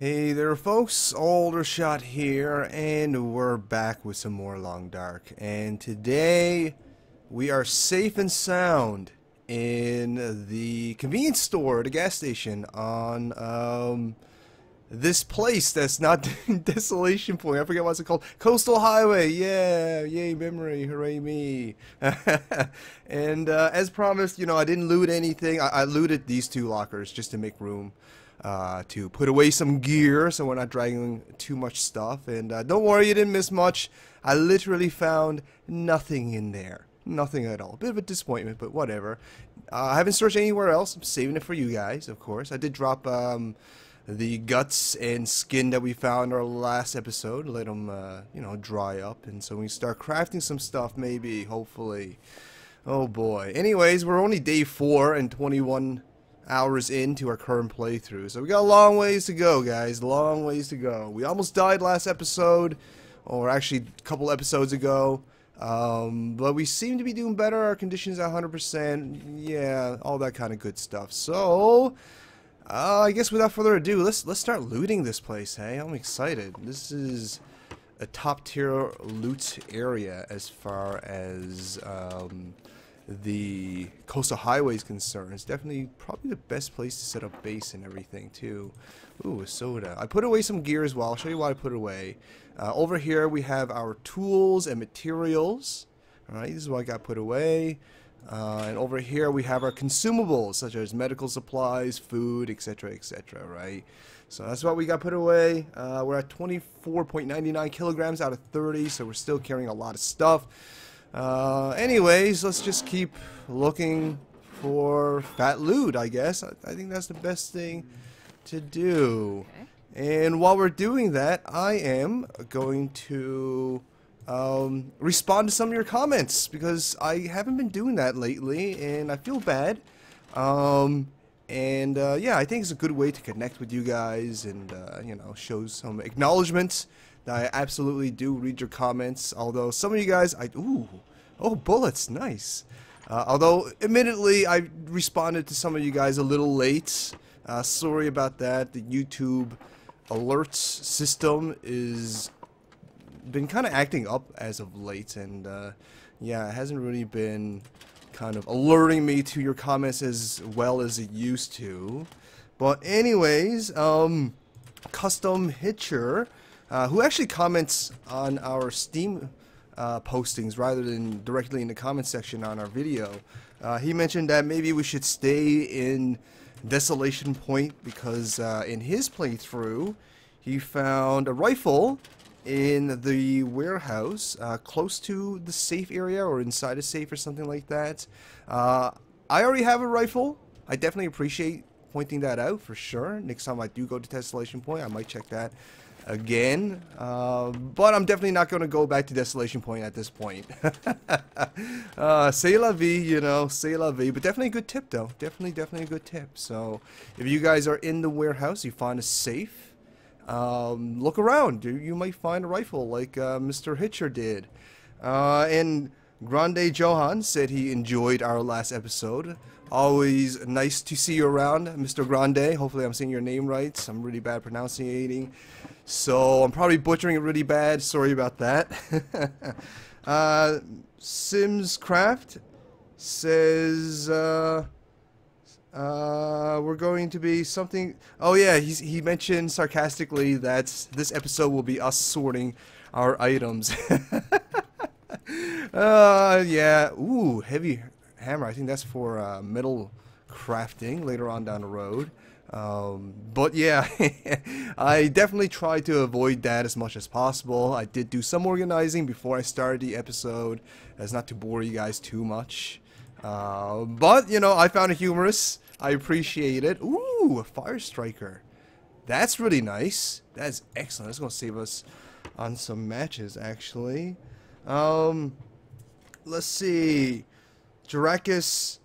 Hey there folks, Aldershot here, and we're back with some more Long Dark. And today, we are safe and sound in the convenience store, the gas station, on um, this place that's not Desolation Point. I forget what's it called. Coastal Highway. Yeah, yay memory, hooray me. and uh, as promised, you know, I didn't loot anything. I, I looted these two lockers just to make room. Uh, to put away some gear so we're not dragging too much stuff and uh, don't worry you didn't miss much I literally found nothing in there nothing at all bit of a disappointment but whatever uh, I haven't searched anywhere else I'm saving it for you guys of course I did drop um, the guts and skin that we found our last episode. Let them, uh, you know, dry up. And so we start crafting some stuff, maybe, hopefully. Oh boy. Anyways, we're only day 4 and 21 hours into our current playthrough. So we got a long ways to go, guys. Long ways to go. We almost died last episode, or actually a couple episodes ago. Um, but we seem to be doing better. Our conditions are 100%. Yeah, all that kind of good stuff. So, uh, I guess without further ado, let's let's start looting this place. Hey, I'm excited. This is a top tier loot area as far as um, the coastal highway is. It's definitely probably the best place to set up base and everything too. Ooh, a soda. I put away some gear as well. I'll show you why I put it away. Uh, over here we have our tools and materials. Alright, this is what I got put away. Uh, and over here we have our consumables such as medical supplies, food, etc, etc, right? So that's what we got put away. Uh, we're at 24.99 kilograms out of 30, so we're still carrying a lot of stuff. Uh, anyways, let's just keep looking for fat loot, I guess. I, I think that's the best thing to do. Okay. And while we're doing that, I am going to um, respond to some of your comments because I haven't been doing that lately and I feel bad. Um, and uh, yeah, I think it's a good way to connect with you guys and uh, you know show some acknowledgement that I absolutely do read your comments. Although some of you guys, I ooh, oh bullets, nice. Uh, although admittedly, I responded to some of you guys a little late. Uh, sorry about that. The YouTube alerts system is been kind of acting up as of late, and uh, yeah, it hasn't really been kind of alerting me to your comments as well as it used to. But anyways, um, Custom Hitcher, uh, who actually comments on our Steam uh, postings rather than directly in the comment section on our video, uh, he mentioned that maybe we should stay in Desolation Point because uh, in his playthrough, he found a rifle in the warehouse, uh, close to the safe area or inside a safe or something like that. Uh, I already have a rifle. I definitely appreciate pointing that out for sure. Next time I do go to Desolation Point, I might check that again. Uh, but I'm definitely not going to go back to Desolation Point at this point. uh, say la vie, you know, say la vie. But definitely a good tip, though. Definitely, definitely a good tip. So if you guys are in the warehouse, you find a safe, um, look around. You might find a rifle like uh, Mr. Hitcher did. Uh, and Grande Johan said he enjoyed our last episode. Always nice to see you around, Mr. Grande. Hopefully, I'm saying your name right. I'm really bad pronouncing, so I'm probably butchering it really bad. Sorry about that. uh, Sims Craft says. Uh, uh, we're going to be something. Oh yeah, he mentioned sarcastically that this episode will be us sorting our items. uh, yeah. Ooh, heavy hammer. I think that's for uh, metal crafting later on down the road. Um, but yeah, I definitely tried to avoid that as much as possible. I did do some organizing before I started the episode, as not to bore you guys too much. Uh, but, you know, I found it humorous. I appreciate it. Ooh, a Fire Striker. That's really nice. That's excellent. That's going to save us on some matches, actually. Um, let's see. Drakus,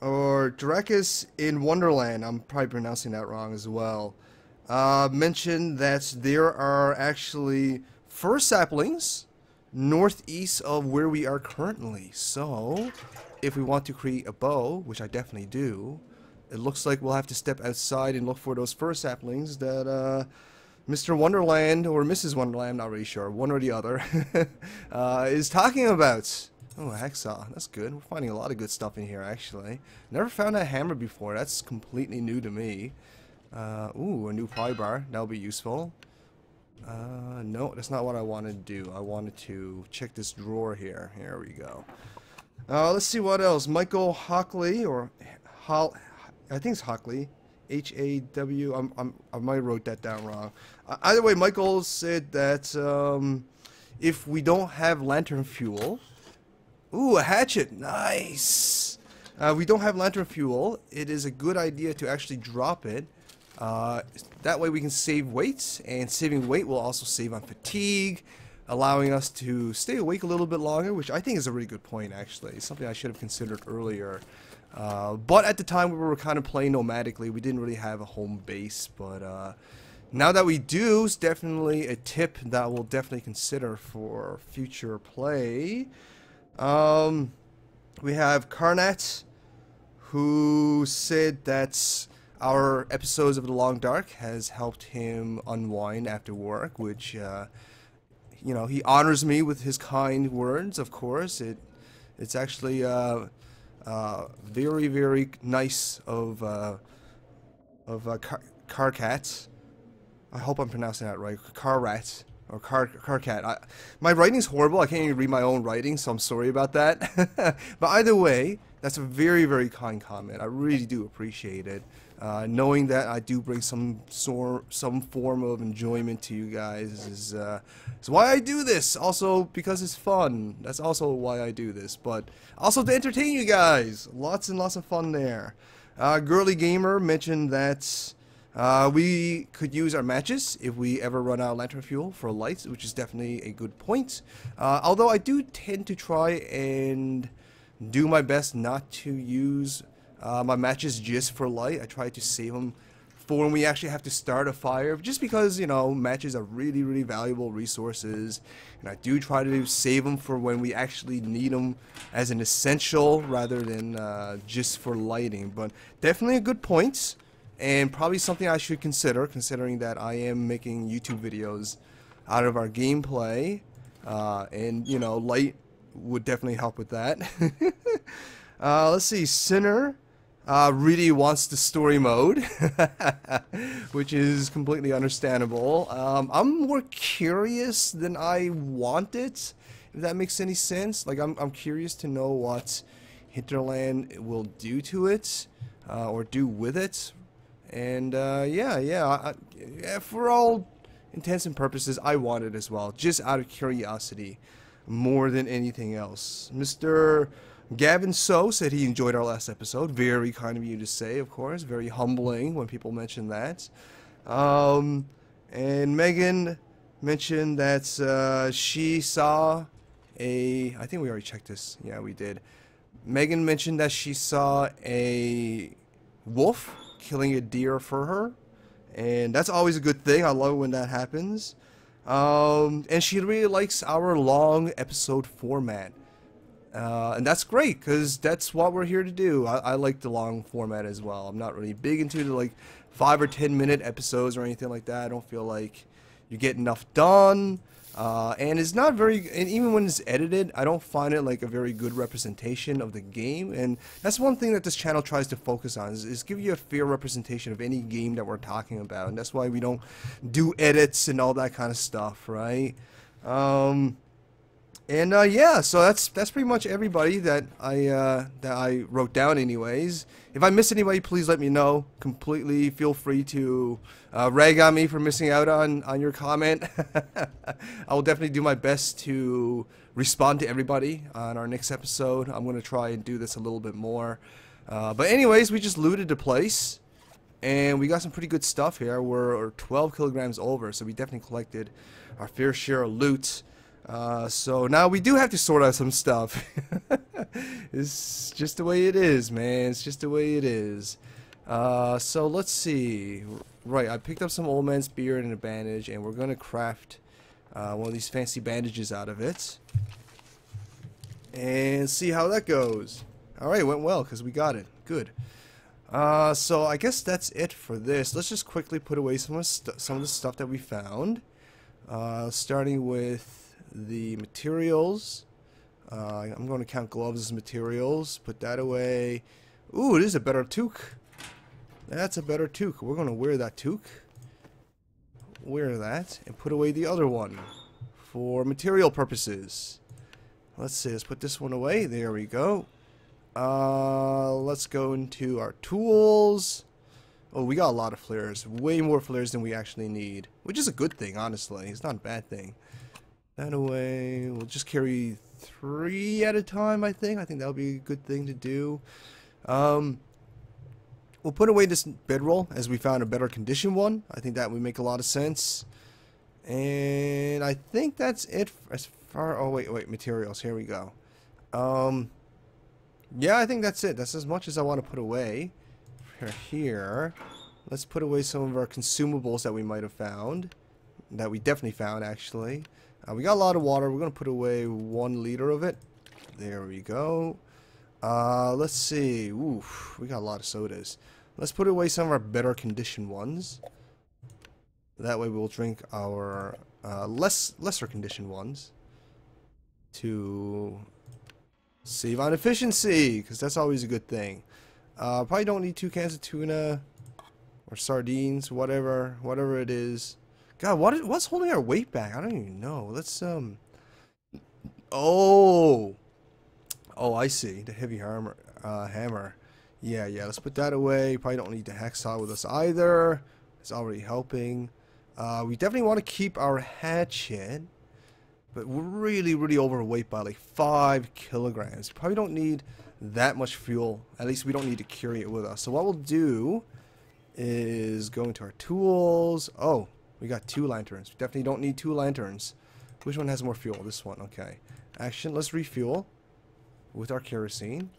or Drakus in Wonderland. I'm probably pronouncing that wrong as well. Uh, mentioned that there are actually fir saplings northeast of where we are currently. So, if we want to create a bow, which I definitely do, it looks like we'll have to step outside and look for those fir saplings that uh, Mr. Wonderland or Mrs. Wonderland, I'm not really sure, one or the other, uh, is talking about. Oh, hacksaw. That's good. We're finding a lot of good stuff in here, actually. Never found that hammer before. That's completely new to me. Uh, ooh, a new pry bar. That'll be useful. Uh, no, that's not what I wanted to do. I wanted to check this drawer here. Here we go. Uh, let's see what else. Michael Hockley, or Hol I think it's Hockley. H-A-W, I'm, I'm, I might have wrote that down wrong. Uh, either way, Michael said that um, if we don't have lantern fuel... Ooh, a hatchet! Nice! Uh, we don't have lantern fuel. It is a good idea to actually drop it. Uh, that way we can save weight, and saving weight will also save on fatigue, allowing us to stay awake a little bit longer, which I think is a really good point, actually. Something I should have considered earlier. Uh, but at the time we were kind of playing nomadically. We didn't really have a home base, but uh, now that we do, it's definitely a tip that we'll definitely consider for future play. Um, we have Carnat, who said that our episodes of The Long Dark has helped him unwind after work, which, uh, you know, he honors me with his kind words, of course. It, It's actually... Uh, uh, very, very nice of uh, of uh, car, cats. I hope I'm pronouncing that right. Car rat or car car cat. I, my writing's horrible. I can't even read my own writing, so I'm sorry about that. but either way, that's a very, very kind comment. I really do appreciate it. Uh, knowing that I do bring some sort, some form of enjoyment to you guys is, uh, is why I do this. Also because it's fun. That's also why I do this. But also to entertain you guys. Lots and lots of fun there. Uh, Girly Gamer mentioned that uh, we could use our matches if we ever run out of lantern fuel for lights, which is definitely a good point. Uh, although I do tend to try and do my best not to use uh, my matches just for light. I try to save them for when we actually have to start a fire, just because, you know, matches are really, really valuable resources. And I do try to save them for when we actually need them as an essential rather than uh, just for lighting. But definitely a good point, and probably something I should consider, considering that I am making YouTube videos out of our gameplay. Uh, and, you know, light would definitely help with that. uh, let's see, Sinner uh, really wants the story mode, which is completely understandable. Um, I'm more curious than I want it, if that makes any sense. Like, I'm, I'm curious to know what Hinterland will do to it, uh, or do with it. And, uh, yeah, yeah, I, yeah, for all intents and purposes, I want it as well, just out of curiosity, more than anything else. Mr. Gavin So said he enjoyed our last episode. Very kind of you to say, of course. Very humbling when people mention that. Um, and Megan mentioned that uh, she saw a. I think we already checked this. Yeah, we did. Megan mentioned that she saw a wolf killing a deer for her. And that's always a good thing. I love when that happens. Um, and she really likes our long episode format. Uh, and that's great because that's what we're here to do. I, I, like the long format as well. I'm not really big into the like five or ten minute episodes or anything like that. I don't feel like you get enough done. Uh, and it's not very, and even when it's edited, I don't find it like a very good representation of the game. And that's one thing that this channel tries to focus on is, is give you a fair representation of any game that we're talking about. And that's why we don't do edits and all that kind of stuff, right? Um, and uh, yeah, so that's that's pretty much everybody that I uh, that I wrote down. Anyways, if I miss anybody, please let me know. Completely feel free to uh, rag on me for missing out on on your comment. I will definitely do my best to respond to everybody on our next episode. I'm gonna try and do this a little bit more. Uh, but anyways, we just looted the place, and we got some pretty good stuff here. We're 12 kilograms over, so we definitely collected our fair share of loot. Uh, so now we do have to sort out some stuff. it's just the way it is, man. It's just the way it is. Uh, so let's see. Right, I picked up some old man's beard and a bandage, and we're gonna craft uh, one of these fancy bandages out of it, and see how that goes. All right, went well because we got it. Good. Uh, so I guess that's it for this. Let's just quickly put away some of, some of the stuff that we found. Uh, starting with the materials. Uh, I'm going to count gloves as materials. Put that away. Ooh, it is a better toque. That's a better toque. We're going to wear that toque. Wear that and put away the other one for material purposes. Let's see. Let's put this one away. There we go. Uh, let's go into our tools. Oh, we got a lot of flares. Way more flares than we actually need. Which is a good thing, honestly. It's not a bad thing. That away. We'll just carry three at a time, I think. I think that would be a good thing to do. Um, we'll put away this bedroll as we found a better condition one. I think that would make a lot of sense. And I think that's it as far... Oh, wait, wait. Materials. Here we go. Um... Yeah, I think that's it. That's as much as I want to put away. Here, let's put away some of our consumables that we might have found. That we definitely found, actually. Uh, we got a lot of water. We're going to put away one liter of it. There we go. Uh, let's see. Oof, we got a lot of sodas. Let's put away some of our better conditioned ones. That way we'll drink our uh, less lesser conditioned ones to Save on efficiency, because that's always a good thing. Uh, probably don't need two cans of tuna or sardines, whatever, whatever it is. God, what's holding our weight back? I don't even know. Let's um. Oh, oh, I see. The heavy hammer, uh, hammer. Yeah, yeah. Let's put that away. Probably don't need the hacksaw with us either. It's already helping. Uh, we definitely want to keep our hatchet. But we're really, really overweight by like 5 kilograms. Probably don't need that much fuel. At least we don't need to carry it with us. So what we'll do is go into our tools. Oh, we got two lanterns. We definitely don't need two lanterns. Which one has more fuel? This one. Okay. Action. Let's refuel with our kerosene.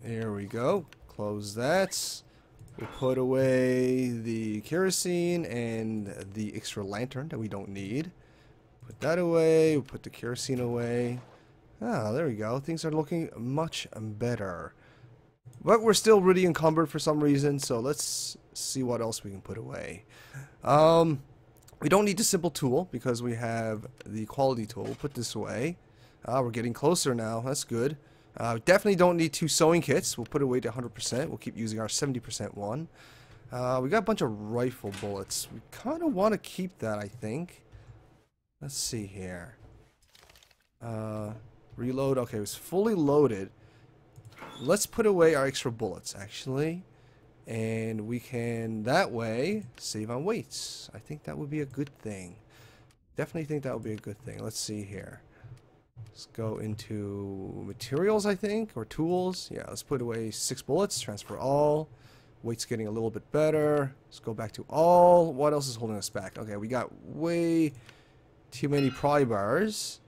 There we go. Close that. We'll put away the kerosene and the extra lantern that we don't need. Put that away. We'll put the kerosene away. Ah, there we go. Things are looking much better. But we're still really encumbered for some reason, so let's see what else we can put away. Um, we don't need the simple tool because we have the quality tool. We'll put this away. Ah, we're getting closer now. That's good. Uh, definitely don't need two sewing kits. We'll put away to 100%. We'll keep using our 70% one. Uh, we got a bunch of rifle bullets. We kind of want to keep that, I think. Let's see here. Uh, reload. Okay, it was fully loaded. Let's put away our extra bullets, actually. And we can, that way, save on weights. I think that would be a good thing. Definitely think that would be a good thing. Let's see here. Let's go into materials, I think, or tools. Yeah, let's put away six bullets, transfer all. Weight's getting a little bit better. Let's go back to all. What else is holding us back? Okay, we got way too many pry bars.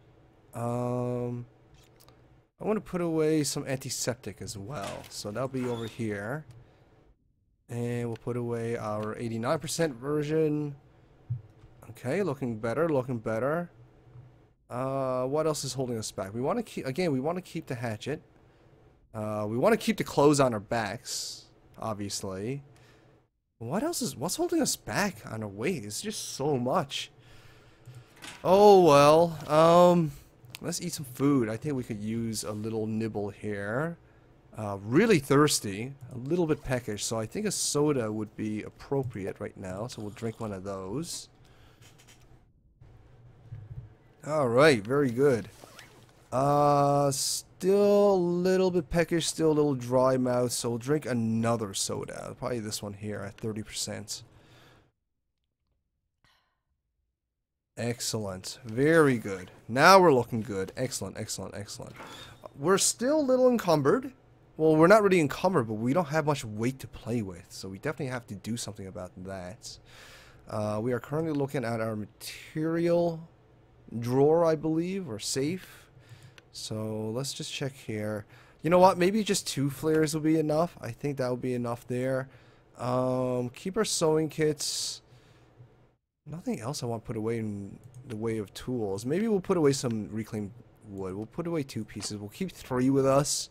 Um, I want to put away some antiseptic as well. So that'll be over here. And we'll put away our 89% version. Okay, looking better, looking better. Uh, what else is holding us back? We want to keep, again, we want to keep the hatchet. Uh, we want to keep the clothes on our backs, obviously. What else is, what's holding us back on our weight? It's just so much. Oh, well, um, let's eat some food. I think we could use a little nibble here. Uh, really thirsty, a little bit peckish, so I think a soda would be appropriate right now, so we'll drink one of those. Alright, very good. Uh, still a little bit peckish, still a little dry mouth, so we'll drink another soda. Probably this one here at 30%. Excellent. Very good. Now we're looking good. Excellent, excellent, excellent. We're still a little encumbered. Well, we're not really encumbered, but we don't have much weight to play with, so we definitely have to do something about that. Uh, we are currently looking at our material drawer, I believe, or safe. So let's just check here. You know what? Maybe just two flares will be enough. I think that will be enough there. Um, keep our sewing kits. Nothing else I want to put away in the way of tools. Maybe we'll put away some reclaimed wood. We'll put away two pieces. We'll keep three with us.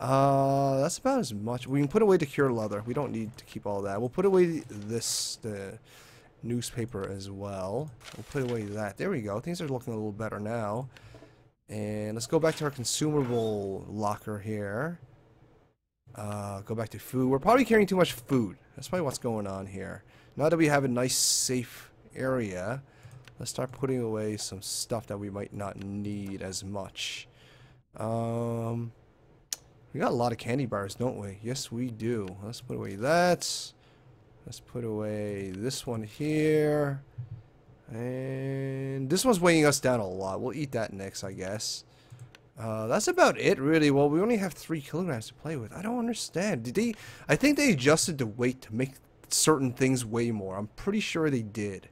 Uh, that's about as much. We can put away the cure leather. We don't need to keep all that. We'll put away this the newspaper as well. We'll put away that. There we go. Things are looking a little better now. And let's go back to our consumable locker here. Uh, go back to food. We're probably carrying too much food. That's probably what's going on here. Now that we have a nice safe area, let's start putting away some stuff that we might not need as much. Um, we got a lot of candy bars, don't we? Yes, we do. Let's put away that. Let's put away this one here. And this one's weighing us down a lot. We'll eat that next, I guess. Uh, that's about it, really. Well, we only have three kilograms to play with. I don't understand. Did they? I think they adjusted the weight to make certain things way more. I'm pretty sure they did.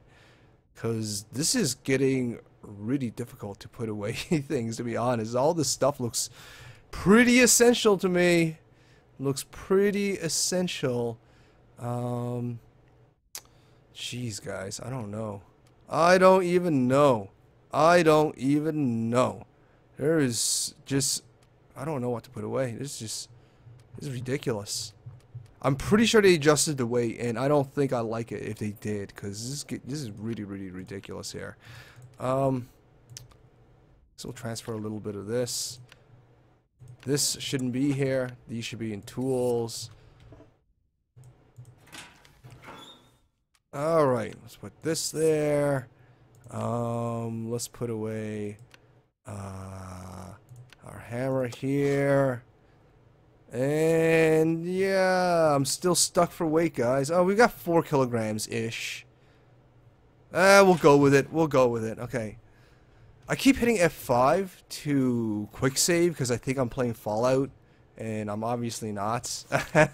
Because this is getting really difficult to put away things, to be honest. All this stuff looks pretty essential to me. Looks pretty essential. Um, jeez, guys, I don't know. I don't even know. I don't even know. There is just, I don't know what to put away. This is just, this is ridiculous. I'm pretty sure they adjusted the weight, and I don't think I like it if they did, because this is, this is really, really ridiculous here. Um, so we'll transfer a little bit of this. This shouldn't be here. These should be in tools. Alright, let's put this there. Um, let's put away uh, our hammer here. And yeah, I'm still stuck for weight, guys. Oh, we got four kilograms-ish. Uh, we'll go with it. We'll go with it. Okay. I keep hitting F5 to quick save because I think I'm playing Fallout, and I'm obviously not. uh,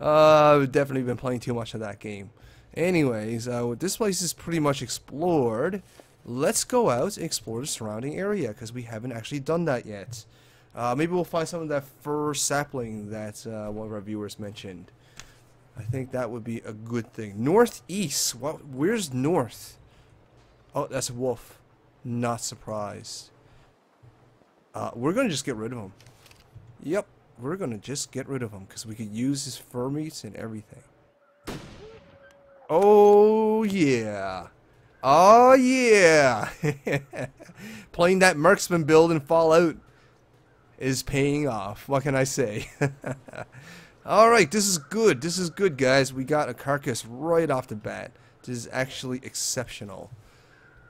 I've definitely been playing too much of that game. Anyways, uh, this place is pretty much explored. Let's go out and explore the surrounding area because we haven't actually done that yet. Uh, maybe we'll find some of that fir sapling that uh, one of our viewers mentioned. I think that would be a good thing. Northeast. What? Where's north? Oh, that's a wolf. Not surprised. Uh, we're gonna just get rid of him. Yep, we're gonna just get rid of him because we could use his fur meats and everything. Oh, yeah. Oh, yeah. Playing that marksman build in Fallout is paying off. What can I say? Alright, this is good. This is good, guys. We got a carcass right off the bat. This is actually exceptional.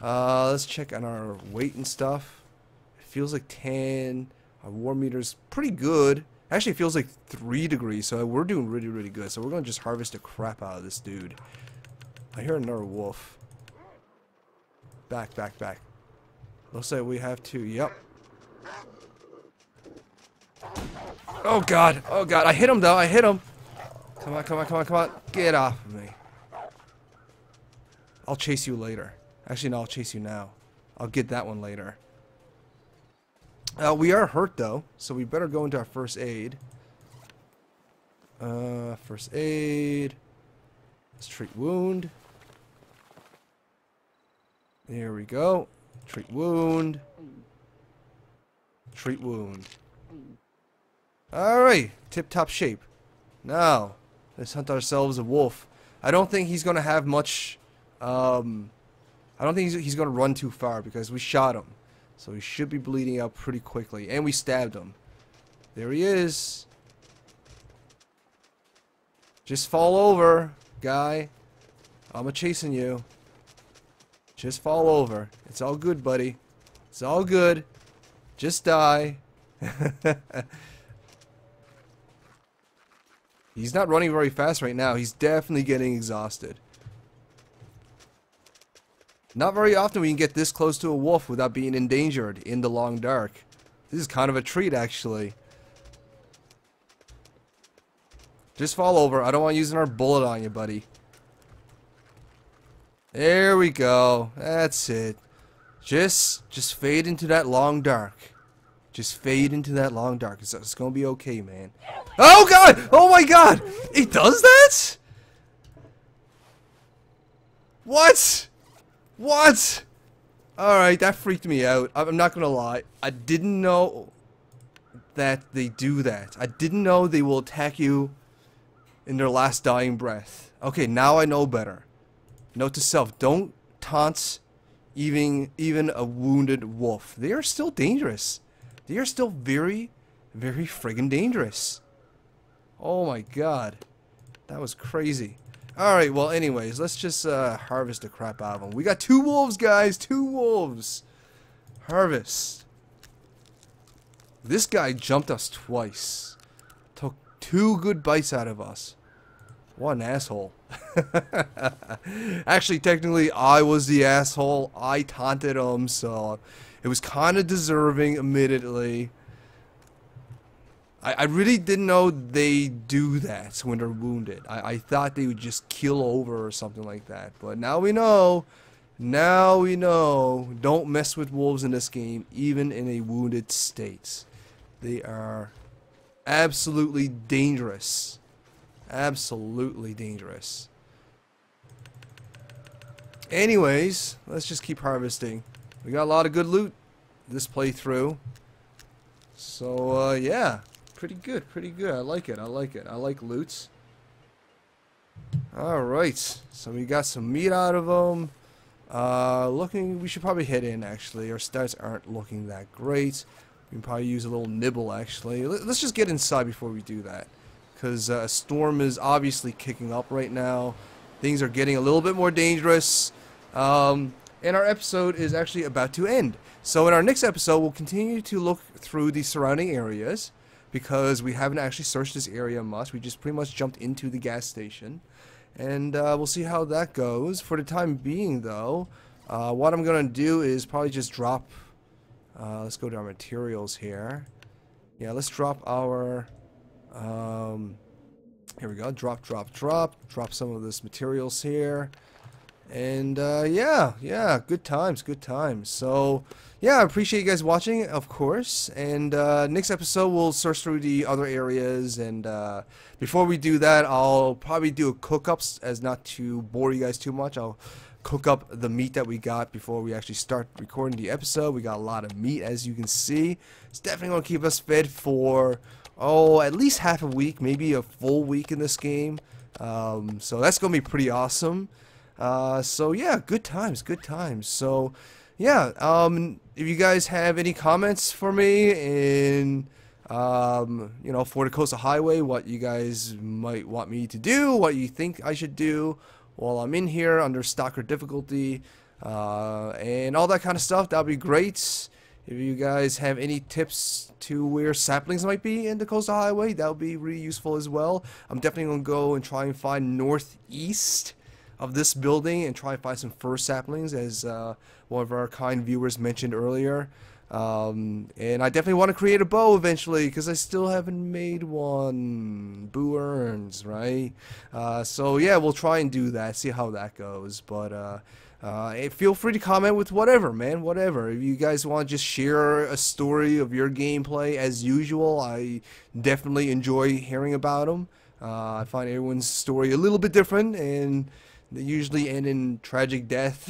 Uh, let's check on our weight and stuff. It feels like 10. Our war meter's pretty good. Actually, feels like 3 degrees, so we're doing really, really good. So we're going to just harvest the crap out of this dude. I hear another wolf. Back, back, back. Looks like we have to, yep. Oh god, oh god, I hit him though, I hit him. Come on, come on, come on, come on. Get off of me. I'll chase you later. Actually, no, I'll chase you now. I'll get that one later. Uh, we are hurt though, so we better go into our first aid. Uh, first aid. Let's treat wound. There we go. Treat wound. Treat wound. Alright, tip-top shape. Now, let's hunt ourselves a wolf. I don't think he's going to have much, um, I don't think he's, he's going to run too far because we shot him. So he should be bleeding out pretty quickly. And we stabbed him. There he is. Just fall over, guy. I'm a chasing you. Just fall over. It's all good, buddy. It's all good. Just die. He's not running very fast right now. He's definitely getting exhausted. Not very often we can get this close to a wolf without being endangered in the long dark. This is kind of a treat, actually. Just fall over. I don't want using our bullet on you, buddy. There we go. That's it. Just, just fade into that long dark. Just fade into that long darkness. It's, gonna be okay, man. Oh god! Oh my god! It does that? What? What? Alright, that freaked me out. I'm not gonna lie. I didn't know... that they do that. I didn't know they will attack you in their last dying breath. Okay, now I know better. Note to self, don't taunt even even a wounded wolf. They are still dangerous. They are still very, very friggin' dangerous. Oh my god. That was crazy. Alright, well anyways, let's just uh, harvest the crap out of them. We got two wolves, guys! Two wolves! Harvest. This guy jumped us twice. Took two good bites out of us. What an asshole. Actually, technically, I was the asshole. I taunted him, so it was kind of deserving, admittedly. I, I really didn't know they do that when they're wounded. I, I thought they would just kill over or something like that. But now we know. Now we know. Don't mess with wolves in this game, even in a wounded state. They are absolutely dangerous. Absolutely dangerous. Anyways, let's just keep harvesting. We got a lot of good loot this playthrough. So, uh, yeah. Pretty good, pretty good. I like it, I like it. I like loots. Alright, so we got some meat out of them. Uh, looking, we should probably head in, actually. Our stats aren't looking that great. We can probably use a little nibble, actually. Let's just get inside before we do that because uh, a storm is obviously kicking up right now. Things are getting a little bit more dangerous. Um, and our episode is actually about to end. So in our next episode, we'll continue to look through the surrounding areas because we haven't actually searched this area much. We just pretty much jumped into the gas station. And uh, we'll see how that goes. For the time being, though, uh, what I'm going to do is probably just drop... Uh, let's go to our materials here. Yeah, let's drop our... Um, here we go. Drop, drop, drop. Drop some of this materials here. And uh, yeah, yeah, good times, good times. So yeah, I appreciate you guys watching, of course. And uh, next episode, we'll search through the other areas. And uh, before we do that, I'll probably do a cook-ups as not to bore you guys too much. I'll cook up the meat that we got before we actually start recording the episode. We got a lot of meat, as you can see. It's definitely going to keep us fed for oh, at least half a week, maybe a full week in this game. Um, so that's going to be pretty awesome. Uh, so yeah, good times, good times. So yeah, um, if you guys have any comments for me in, um, you know, for the Coastal Highway, what you guys might want me to do, what you think I should do while I'm in here under Stalker difficulty, uh, and all that kind of stuff, that'd be great. If you guys have any tips to where saplings might be in the coastal highway, that would be really useful as well. I'm definitely going to go and try and find northeast of this building and try and find some fir saplings as uh, one of our kind viewers mentioned earlier. Um, and I definitely want to create a bow eventually because I still haven't made one. Boo earns, right? Uh, so yeah, we'll try and do that, see how that goes. But uh, uh, feel free to comment with whatever, man, whatever. If you guys want to just share a story of your gameplay, as usual, I definitely enjoy hearing about them. Uh, I find everyone's story a little bit different, and they usually end in tragic death,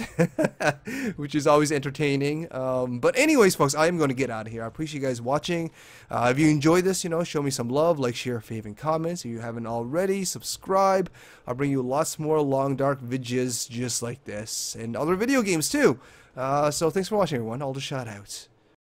which is always entertaining. Um, but anyways, folks, I am going to get out of here. I appreciate you guys watching. Uh, if you enjoyed this, you know, show me some love, like, share, favorite, and comments. If you haven't already, subscribe. I'll bring you lots more long, dark videos just like this, and other video games too. Uh, so thanks for watching, everyone. All the shout outs.